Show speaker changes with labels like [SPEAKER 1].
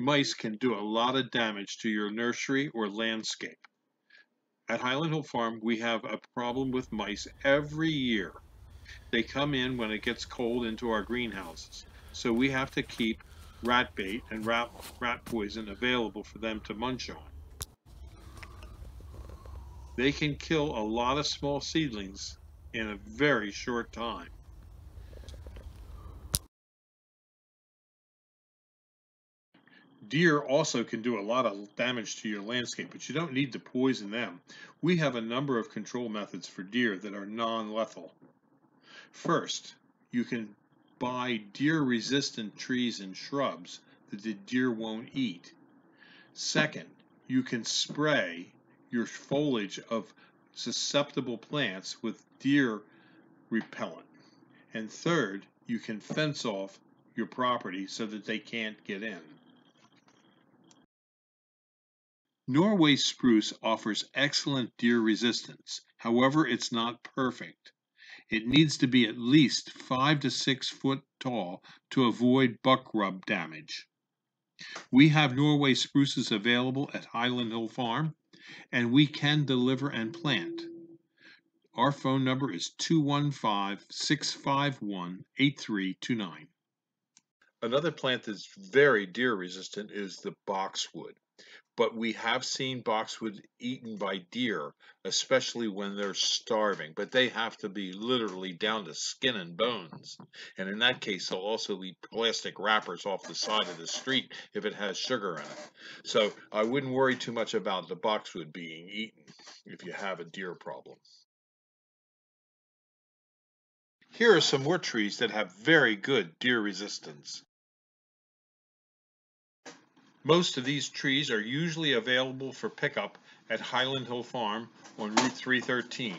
[SPEAKER 1] Mice can do a lot of damage to your nursery or landscape. At Highland Hill Farm, we have a problem with mice every year. They come in when it gets cold into our greenhouses, so we have to keep rat bait and rat, rat poison available for them to munch on. They can kill a lot of small seedlings in a very short time. Deer also can do a lot of damage to your landscape, but you don't need to poison them. We have a number of control methods for deer that are non-lethal. First, you can buy deer-resistant trees and shrubs that the deer won't eat. Second, you can spray your foliage of susceptible plants with deer repellent. And third, you can fence off your property so that they can't get in. Norway spruce offers excellent deer resistance. However, it's not perfect. It needs to be at least 5 to 6 foot tall to avoid buck rub damage. We have Norway spruces available at Highland Hill Farm, and we can deliver and plant. Our phone number is 215 651 8329. Another plant that's very deer resistant is the boxwood but we have seen boxwood eaten by deer, especially when they're starving. But they have to be literally down to skin and bones. And in that case, they'll also eat plastic wrappers off the side of the street if it has sugar in it. So I wouldn't worry too much about the boxwood being eaten if you have a deer problem. Here are some more trees that have very good deer resistance. Most of these trees are usually available for pickup at Highland Hill Farm on Route 313.